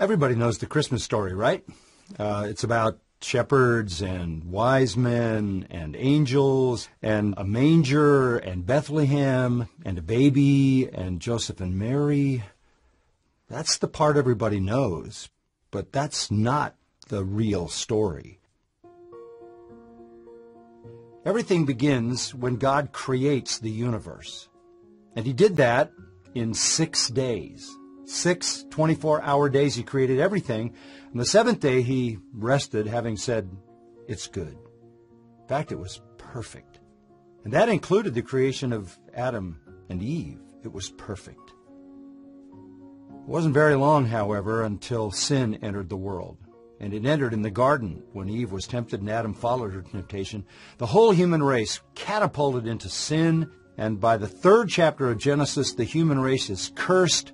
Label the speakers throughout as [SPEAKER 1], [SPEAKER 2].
[SPEAKER 1] Everybody knows the Christmas story, right? Uh, it's about shepherds and wise men and angels and a manger and Bethlehem and a baby and Joseph and Mary. That's the part everybody knows, but that's not the real story. Everything begins when God creates the universe. And he did that in six days. Six 24 hour days he created everything. And the seventh day he rested, having said, It's good. In fact, it was perfect. And that included the creation of Adam and Eve. It was perfect. It wasn't very long, however, until sin entered the world. And it entered in the garden when Eve was tempted and Adam followed her temptation. The whole human race catapulted into sin, and by the third chapter of Genesis, the human race is cursed,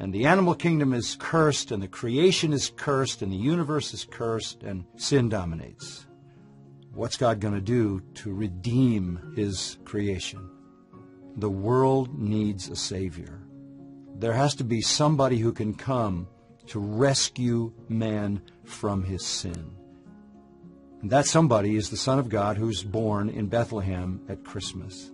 [SPEAKER 1] and the animal kingdom is cursed, and the creation is cursed, and the universe is cursed, and sin dominates. What's God going to do to redeem his creation? The world needs a Savior. There has to be somebody who can come to rescue man from his sin. And that somebody is the Son of God who's born in Bethlehem at Christmas.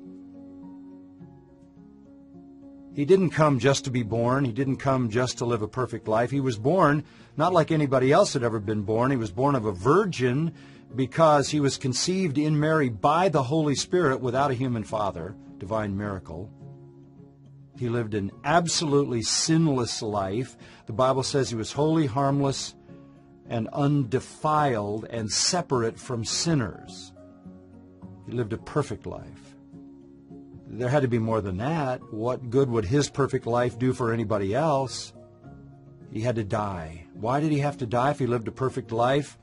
[SPEAKER 1] He didn't come just to be born. He didn't come just to live a perfect life. He was born not like anybody else had ever been born. He was born of a virgin because he was conceived in Mary by the Holy Spirit without a human father, divine miracle. He lived an absolutely sinless life. The Bible says he was holy harmless, and undefiled and separate from sinners. He lived a perfect life. There had to be more than that. What good would his perfect life do for anybody else? He had to die. Why did he have to die if he lived a perfect life?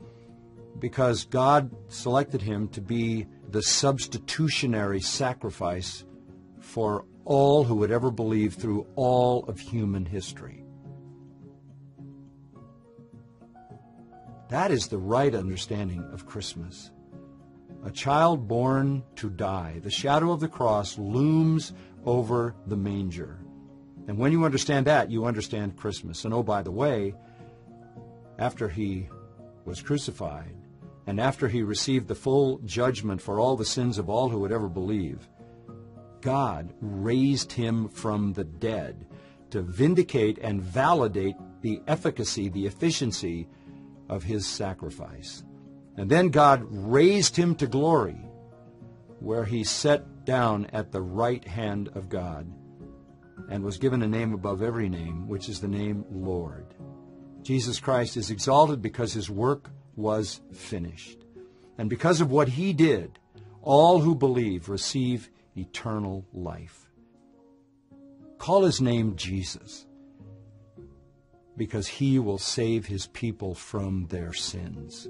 [SPEAKER 1] Because God selected him to be the substitutionary sacrifice for all who would ever believe through all of human history. That is the right understanding of Christmas. A child born to die. The shadow of the cross looms over the manger. And when you understand that, you understand Christmas. And oh, by the way, after he was crucified, and after he received the full judgment for all the sins of all who would ever believe, God raised him from the dead to vindicate and validate the efficacy, the efficiency of his sacrifice. And then God raised him to glory, where he sat down at the right hand of God and was given a name above every name, which is the name Lord. Jesus Christ is exalted because his work was finished. And because of what he did, all who believe receive eternal life. Call his name Jesus because he will save his people from their sins.